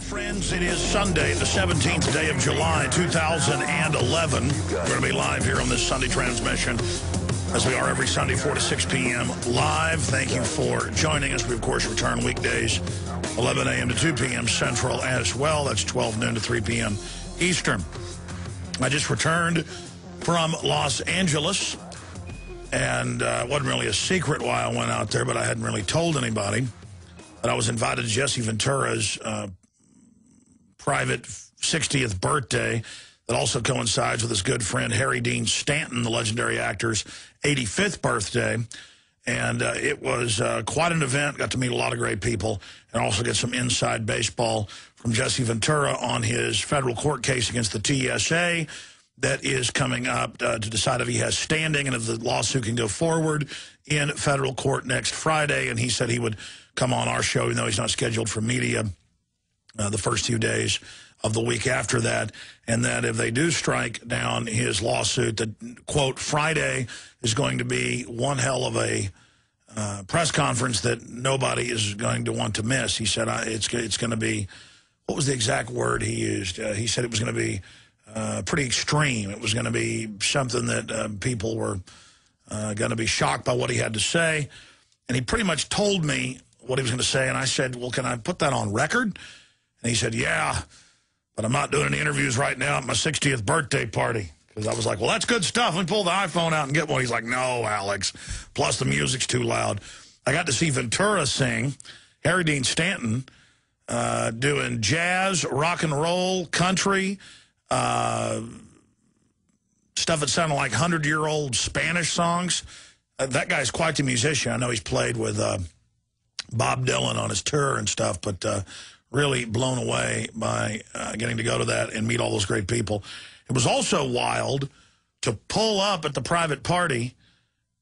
friends. It is Sunday, the 17th day of July, 2011. We're going to be live here on this Sunday transmission, as we are every Sunday, 4 to 6 p.m. live. Thank you for joining us. We, of course, return weekdays, 11 a.m. to 2 p.m. Central as well. That's 12 noon to 3 p.m. Eastern. I just returned from Los Angeles, and uh, it wasn't really a secret why I went out there, but I hadn't really told anybody that I was invited to Jesse Ventura's uh, private 60th birthday that also coincides with his good friend Harry Dean Stanton, the legendary actor's 85th birthday. And uh, it was uh, quite an event. Got to meet a lot of great people and also get some inside baseball from Jesse Ventura on his federal court case against the TSA that is coming up uh, to decide if he has standing and if the lawsuit can go forward in federal court next Friday. And he said he would come on our show, even though he's not scheduled for media uh, the first few days of the week after that, and that if they do strike down his lawsuit, that, quote, Friday is going to be one hell of a uh, press conference that nobody is going to want to miss. He said it's, it's going to be, what was the exact word he used? Uh, he said it was going to be uh, pretty extreme. It was going to be something that uh, people were uh, going to be shocked by what he had to say. And he pretty much told me what he was going to say, and I said, well, can I put that on record? And he said, yeah, but I'm not doing any interviews right now at my 60th birthday party. Because I was like, well, that's good stuff. Let me pull the iPhone out and get one. He's like, no, Alex. Plus, the music's too loud. I got to see Ventura sing, Harry Dean Stanton, uh, doing jazz, rock and roll, country, uh, stuff that sounded like 100-year-old Spanish songs. Uh, that guy's quite the musician. I know he's played with uh, Bob Dylan on his tour and stuff, but uh, really blown away by uh, getting to go to that and meet all those great people. It was also wild to pull up at the private party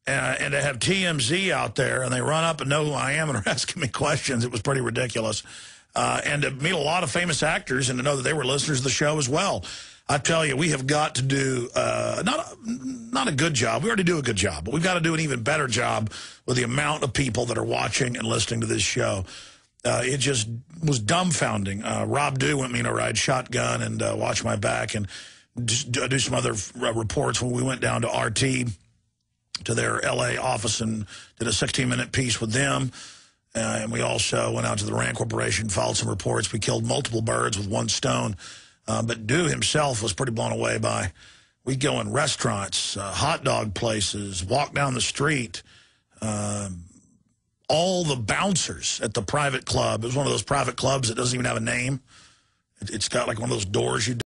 uh, and to have TMZ out there, and they run up and know who I am and are asking me questions. It was pretty ridiculous. Uh, and to meet a lot of famous actors and to know that they were listeners of the show as well. I tell you, we have got to do uh, not a, not a good job. We already do a good job, but we've got to do an even better job with the amount of people that are watching and listening to this show. Uh, it just was dumbfounding. Uh, Rob Dew went me to ride shotgun and uh, watch my back and do some other uh, reports when we went down to RT to their L.A. office and did a 16-minute piece with them. Uh, and we also went out to the Rand Corporation, filed some reports. We killed multiple birds with one stone. Uh, but Dew himself was pretty blown away by, we go in restaurants, hot dog places, walk down the street, um, all the bouncers at the private club. It was one of those private clubs that doesn't even have a name. It, has got like one of those doors you